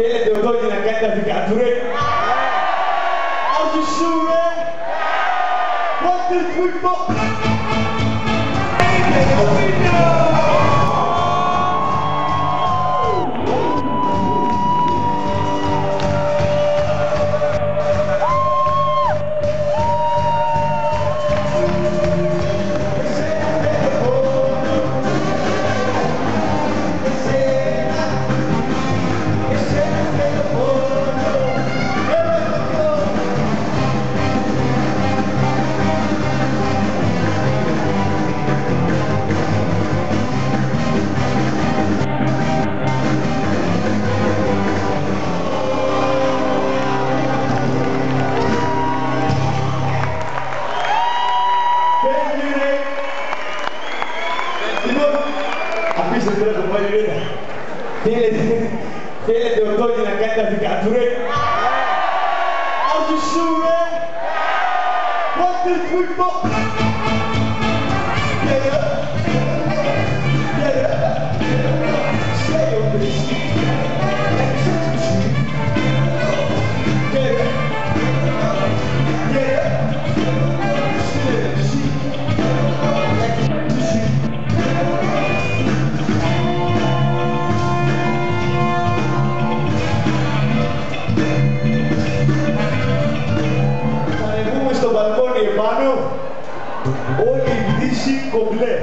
ele deu dois na carta da vicatura. Dele, dele deu inakwenda Vigature. Au tushule. Wote tuipo. μισή κομπλέ.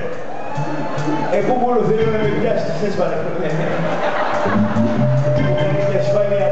Εγώ μόνο θέλω να με πιάσει τη θέση παρακολουθία. Τίποτα η ασφάλεια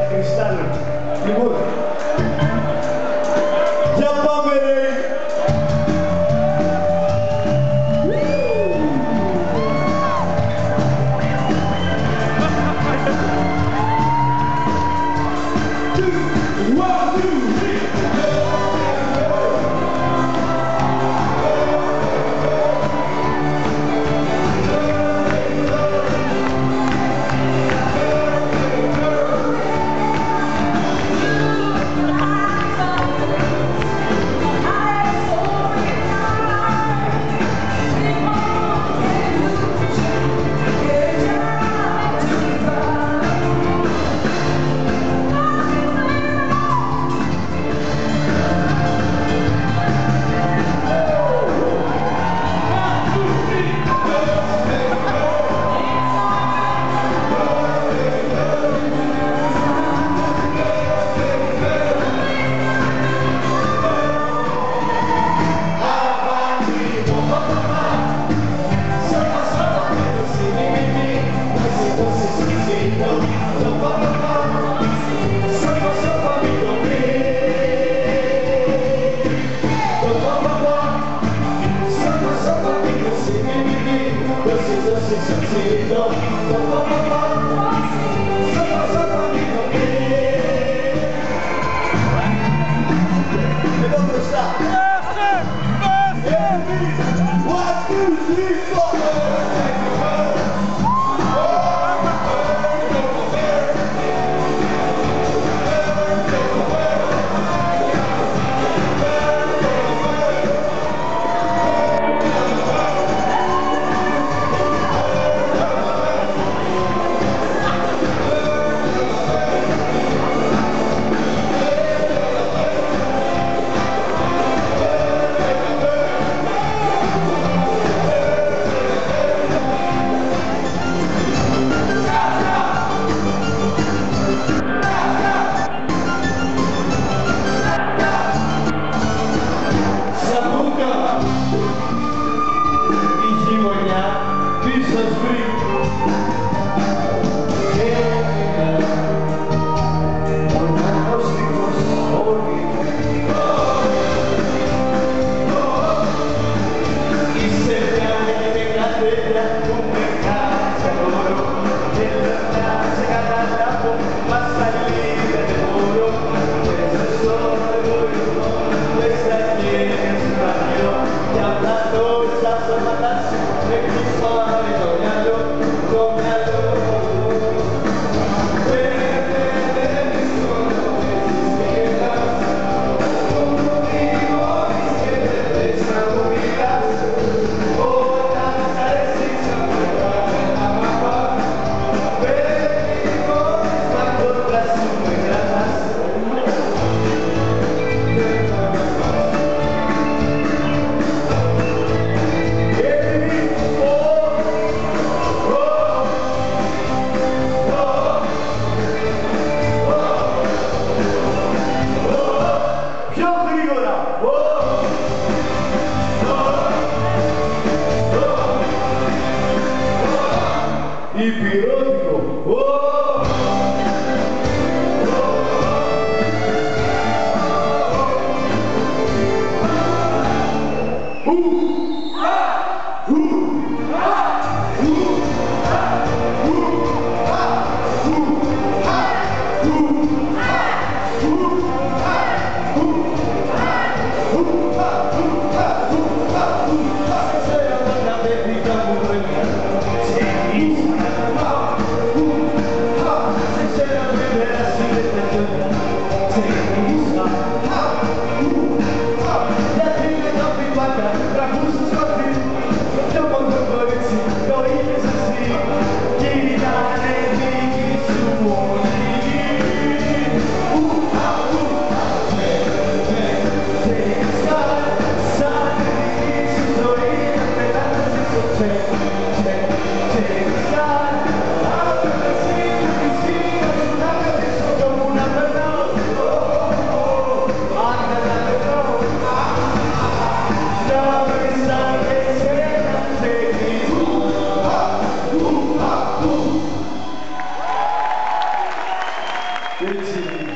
Ipiranga. Good to.